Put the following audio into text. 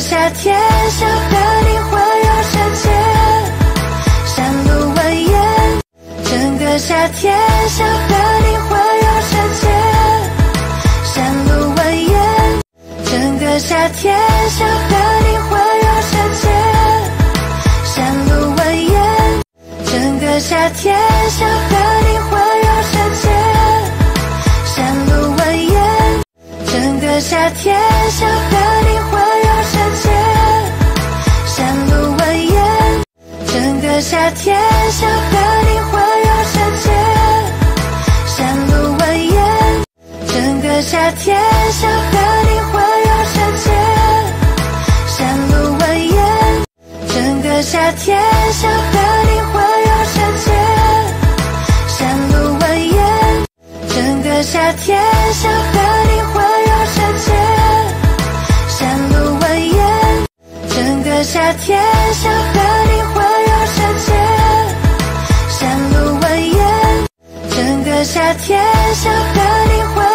夏天想和你环游世界，山路蜿蜒。整个夏天想和你环游世界，山路蜿蜒。整个夏天想和你环游世界，山路蜿蜒。整个夏天想和你环游世界，山路蜿蜒。整个夏天想和你环夏天想和你环游世界，山路蜿蜒。整个夏天想和你环游世界，山路蜿蜒。整个夏天想和你环游世界，山路蜿蜒。整个夏天想和你环游世界，山路蜿蜒。整个夏天想和夏天想和你环